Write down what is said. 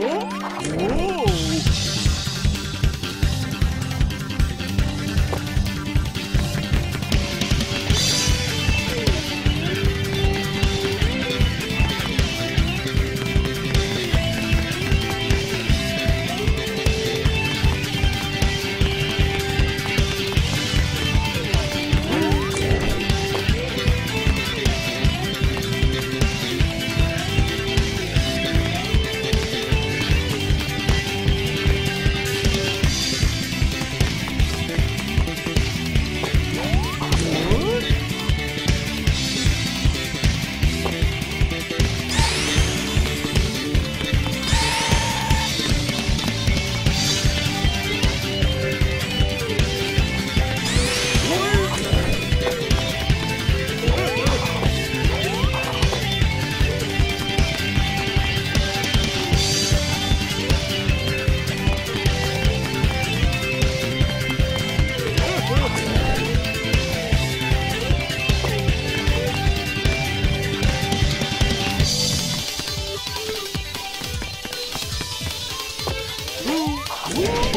오, 오. Yeah!